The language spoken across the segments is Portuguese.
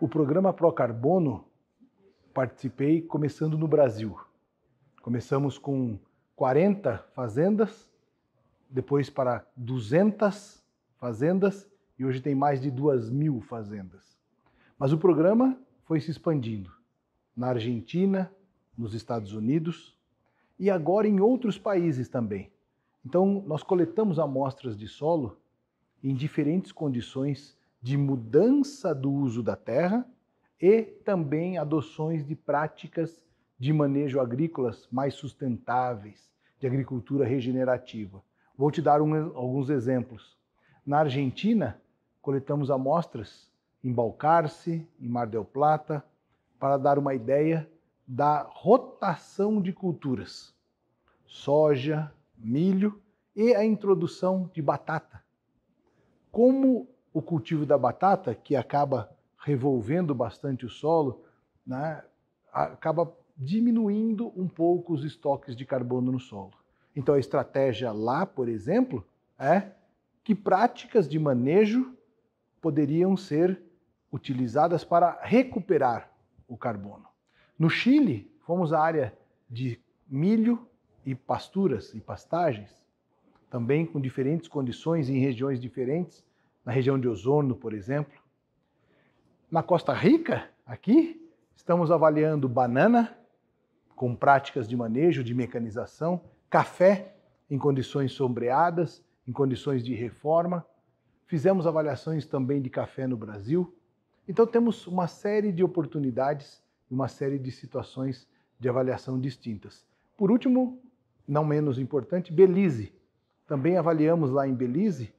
O programa Procarbono participei começando no Brasil. Começamos com 40 fazendas, depois para 200 fazendas e hoje tem mais de 2 mil fazendas. Mas o programa foi se expandindo na Argentina, nos Estados Unidos e agora em outros países também. Então, nós coletamos amostras de solo em diferentes condições de mudança do uso da terra e também adoções de práticas de manejo agrícolas mais sustentáveis, de agricultura regenerativa. Vou te dar um, alguns exemplos. Na Argentina, coletamos amostras em Balcarce, em Mar del Plata, para dar uma ideia da rotação de culturas. Soja, milho e a introdução de batata. Como o cultivo da batata, que acaba revolvendo bastante o solo, né, acaba diminuindo um pouco os estoques de carbono no solo. Então a estratégia lá, por exemplo, é que práticas de manejo poderiam ser utilizadas para recuperar o carbono. No Chile, fomos à área de milho e pasturas e pastagens, também com diferentes condições em regiões diferentes, na região de Ozono, por exemplo. Na Costa Rica, aqui, estamos avaliando banana, com práticas de manejo, de mecanização, café em condições sombreadas, em condições de reforma. Fizemos avaliações também de café no Brasil. Então temos uma série de oportunidades e uma série de situações de avaliação distintas. Por último, não menos importante, Belize. Também avaliamos lá em Belize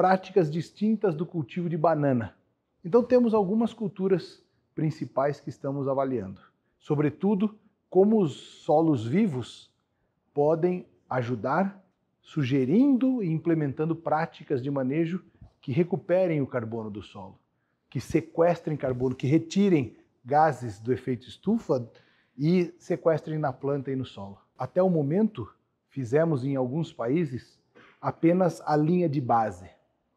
práticas distintas do cultivo de banana. Então temos algumas culturas principais que estamos avaliando. Sobretudo, como os solos vivos podem ajudar, sugerindo e implementando práticas de manejo que recuperem o carbono do solo que sequestrem carbono, que retirem gases do efeito estufa e sequestrem na planta e no solo. Até o momento, fizemos em alguns países apenas a linha de base,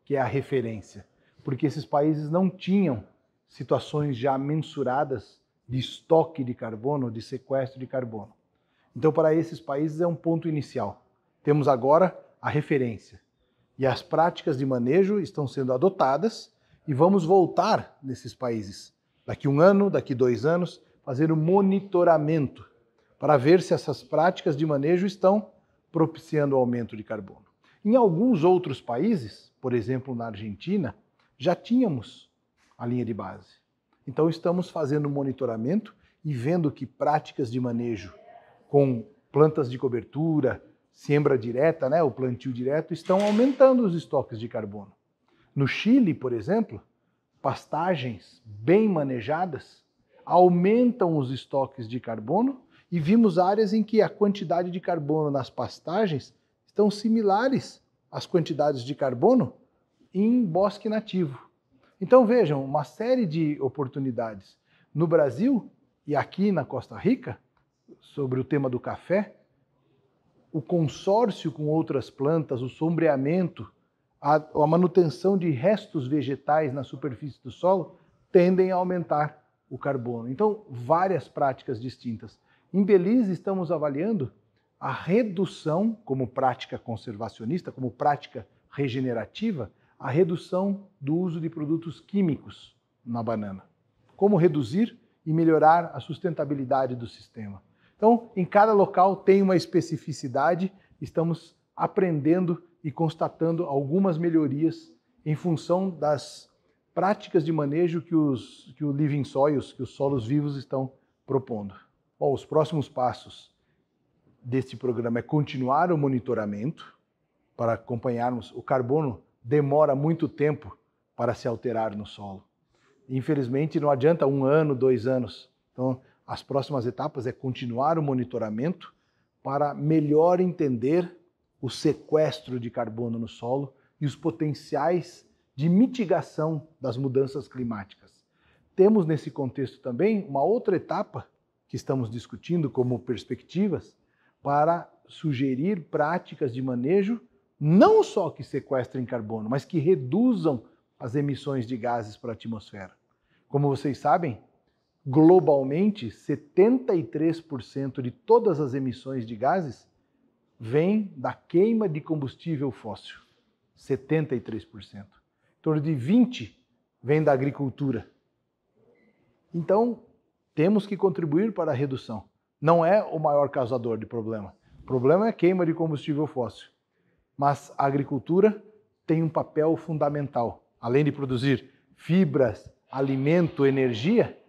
que é a referência, porque esses países não tinham situações já mensuradas de estoque de carbono, de sequestro de carbono. Então, para esses países é um ponto inicial. Temos agora a referência. E as práticas de manejo estão sendo adotadas e vamos voltar nesses países daqui um ano, daqui dois anos, fazer o um monitoramento para ver se essas práticas de manejo estão propiciando o aumento de carbono. Em alguns outros países, por exemplo na Argentina, já tínhamos a linha de base. Então estamos fazendo monitoramento e vendo que práticas de manejo com plantas de cobertura, siembra direta, né, o plantio direto, estão aumentando os estoques de carbono. No Chile, por exemplo, pastagens bem manejadas aumentam os estoques de carbono e vimos áreas em que a quantidade de carbono nas pastagens estão similares às quantidades de carbono em bosque nativo. Então vejam, uma série de oportunidades. No Brasil e aqui na Costa Rica, sobre o tema do café, o consórcio com outras plantas, o sombreamento, a, a manutenção de restos vegetais na superfície do solo tendem a aumentar o carbono. Então, várias práticas distintas. Em Belize, estamos avaliando a redução, como prática conservacionista, como prática regenerativa, a redução do uso de produtos químicos na banana. Como reduzir e melhorar a sustentabilidade do sistema. Então, em cada local tem uma especificidade, estamos aprendendo e constatando algumas melhorias em função das práticas de manejo que, os, que o living soils, que os solos vivos estão propondo. Bom, os próximos passos deste programa é continuar o monitoramento para acompanharmos. O carbono demora muito tempo para se alterar no solo. Infelizmente, não adianta um ano, dois anos. Então, as próximas etapas é continuar o monitoramento para melhor entender o sequestro de carbono no solo e os potenciais de mitigação das mudanças climáticas. Temos nesse contexto também uma outra etapa que estamos discutindo como perspectivas para sugerir práticas de manejo não só que sequestrem carbono, mas que reduzam as emissões de gases para a atmosfera. Como vocês sabem, globalmente, 73% de todas as emissões de gases vêm da queima de combustível fóssil. 73%. Em torno de 20% vem da agricultura. Então, temos que contribuir para a redução. Não é o maior causador de problema. O problema é a queima de combustível fóssil. Mas a agricultura tem um papel fundamental. Além de produzir fibras, alimento, energia,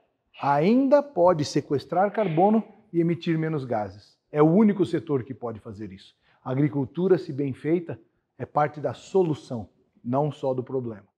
ainda pode sequestrar carbono e emitir menos gases. É o único setor que pode fazer isso. A agricultura, se bem feita, é parte da solução, não só do problema.